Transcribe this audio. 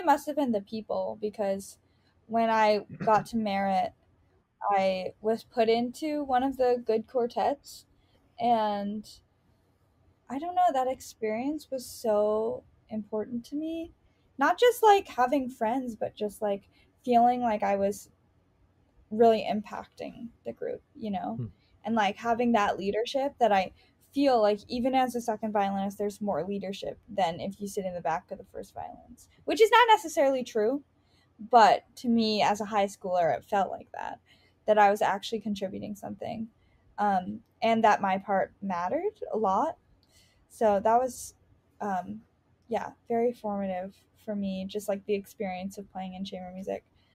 it must have been the people because when I got to merit, I was put into one of the good quartets and I don't know, that experience was so important to me. Not just like having friends, but just like feeling like I was really impacting the group, you know? Hmm. And like having that leadership that I feel like even as a second violinist there's more leadership than if you sit in the back of the first violins, which is not necessarily true, but to me as a high schooler it felt like that that I was actually contributing something. Um, and that my part mattered a lot. So that was um, yeah, very formative for me just like the experience of playing in chamber music